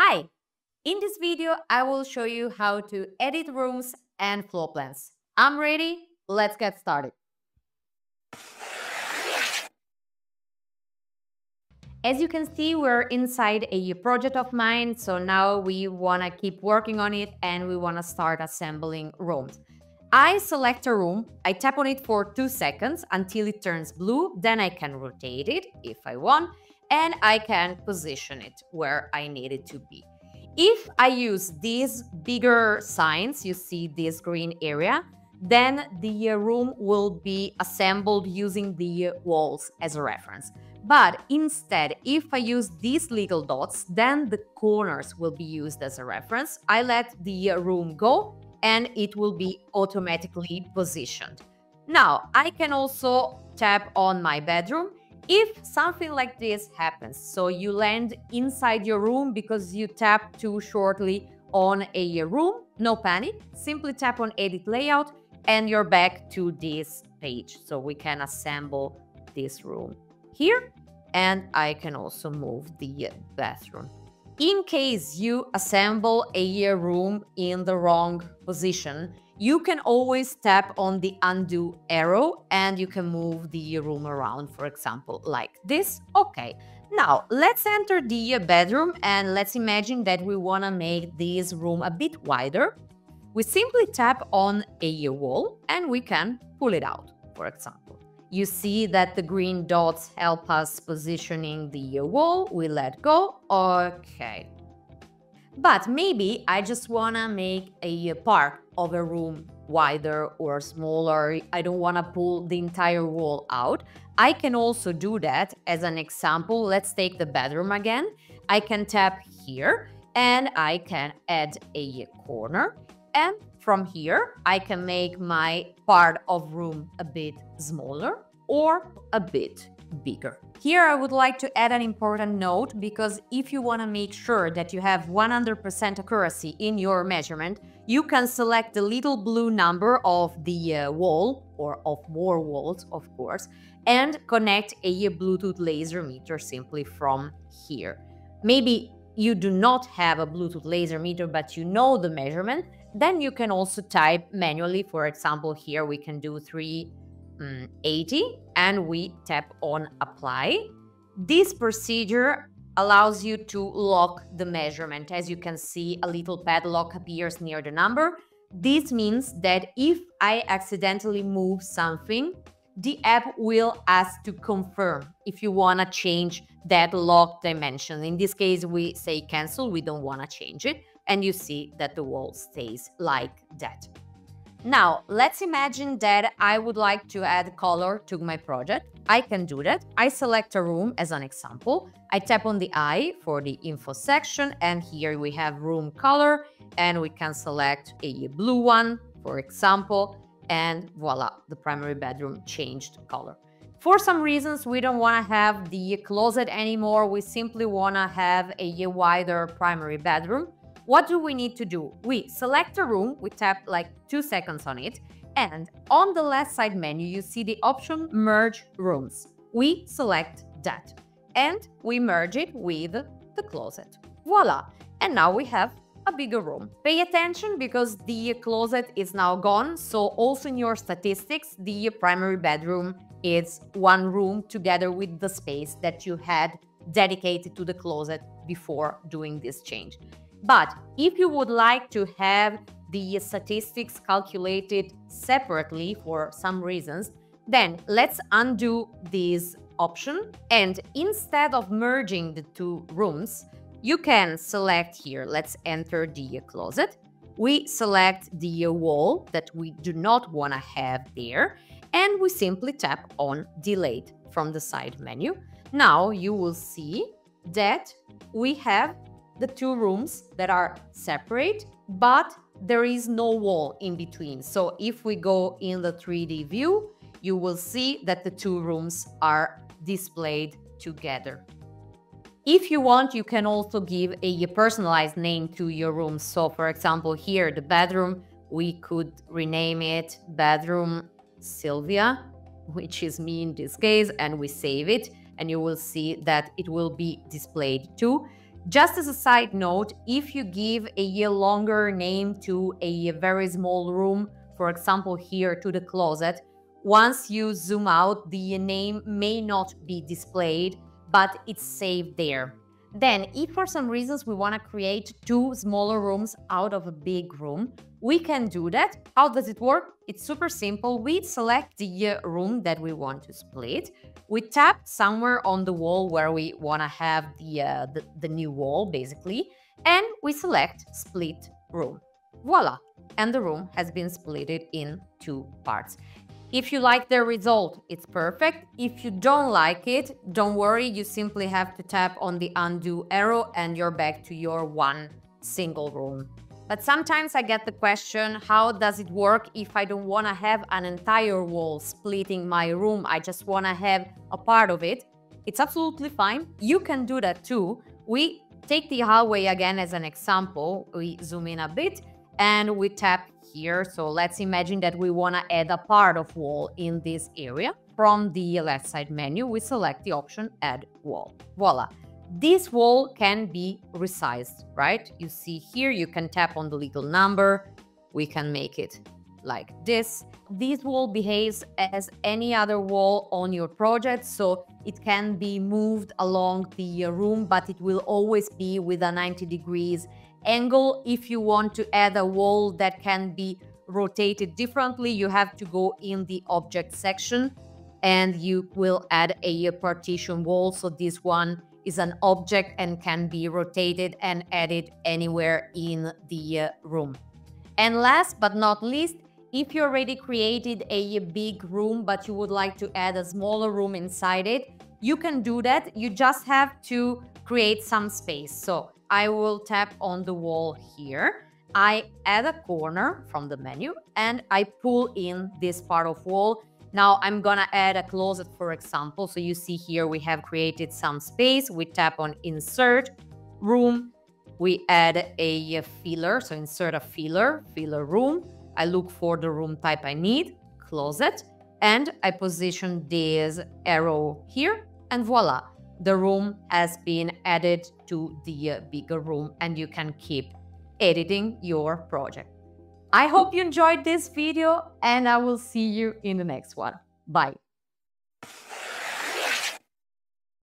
Hi! In this video, I will show you how to edit rooms and floor plans. I'm ready, let's get started. As you can see, we're inside a project of mine, so now we want to keep working on it and we want to start assembling rooms. I select a room, I tap on it for two seconds until it turns blue, then I can rotate it if I want, and I can position it where I need it to be. If I use these bigger signs, you see this green area, then the uh, room will be assembled using the walls as a reference. But instead, if I use these little dots, then the corners will be used as a reference. I let the uh, room go and it will be automatically positioned. Now, I can also tap on my bedroom if something like this happens, so you land inside your room because you tap too shortly on a room, no panic. Simply tap on edit layout and you're back to this page. So we can assemble this room here and I can also move the bathroom. In case you assemble a room in the wrong position, you can always tap on the undo arrow and you can move the room around, for example, like this. Okay, now let's enter the bedroom and let's imagine that we want to make this room a bit wider. We simply tap on a wall and we can pull it out, for example. You see that the green dots help us positioning the wall. We let go. Okay. But maybe I just want to make a part of a room wider or smaller. I don't want to pull the entire wall out. I can also do that as an example. Let's take the bedroom again. I can tap here and I can add a corner. And from here, I can make my part of room a bit smaller or a bit bigger. Here I would like to add an important note because if you want to make sure that you have 100% accuracy in your measurement, you can select the little blue number of the uh, wall or of more walls, of course, and connect a Bluetooth laser meter simply from here. Maybe you do not have a Bluetooth laser meter, but you know the measurement, then you can also type manually. For example, here we can do 3 um, Mm, 80 and we tap on apply. This procedure allows you to lock the measurement. As you can see, a little padlock appears near the number. This means that if I accidentally move something, the app will ask to confirm if you want to change that lock dimension. In this case, we say cancel, we don't want to change it. And you see that the wall stays like that. Now, let's imagine that I would like to add color to my project. I can do that. I select a room as an example. I tap on the eye for the info section and here we have room color and we can select a blue one, for example, and voila, the primary bedroom changed color. For some reasons, we don't want to have the closet anymore. We simply want to have a wider primary bedroom. What do we need to do? We select a room, we tap like two seconds on it, and on the left side menu, you see the option Merge Rooms. We select that, and we merge it with the closet. Voila! And now we have a bigger room. Pay attention because the closet is now gone, so also in your statistics, the primary bedroom is one room together with the space that you had dedicated to the closet before doing this change. But if you would like to have the statistics calculated separately for some reasons, then let's undo this option and instead of merging the two rooms, you can select here, let's enter the closet. We select the wall that we do not want to have there and we simply tap on delete from the side menu. Now you will see that we have the two rooms that are separate, but there is no wall in between. So if we go in the 3D view, you will see that the two rooms are displayed together. If you want, you can also give a personalized name to your room. So for example, here, the bedroom, we could rename it bedroom Silvia, which is me in this case, and we save it and you will see that it will be displayed too. Just as a side note, if you give a year longer name to a very small room, for example, here to the closet, once you zoom out, the name may not be displayed, but it's saved there. Then, if for some reasons we want to create two smaller rooms out of a big room, we can do that. How does it work? It's super simple. We select the uh, room that we want to split. We tap somewhere on the wall where we want to have the, uh, the, the new wall, basically, and we select split room. Voila! And the room has been splitted in two parts. If you like the result, it's perfect. If you don't like it, don't worry, you simply have to tap on the undo arrow and you're back to your one single room. But sometimes I get the question, how does it work if I don't want to have an entire wall splitting my room? I just want to have a part of it. It's absolutely fine. You can do that too. We take the hallway again as an example. We zoom in a bit and we tap here. So let's imagine that we want to add a part of wall in this area. From the left side menu, we select the option Add Wall. Voila! This wall can be resized, right? You see here, you can tap on the little number. We can make it like this. This wall behaves as any other wall on your project, so it can be moved along the room, but it will always be with a 90 degrees angle. If you want to add a wall that can be rotated differently, you have to go in the object section and you will add a partition wall. So this one is an object and can be rotated and added anywhere in the uh, room. And last but not least, if you already created a big room but you would like to add a smaller room inside it, you can do that. You just have to create some space. So I will tap on the wall here. I add a corner from the menu and I pull in this part of wall. Now I'm gonna add a closet, for example. So you see here we have created some space. We tap on insert, room. We add a filler, so insert a filler, filler room. I look for the room type I need, closet, and I position this arrow here and voila the room has been added to the bigger room and you can keep editing your project. I hope you enjoyed this video and I will see you in the next one. Bye.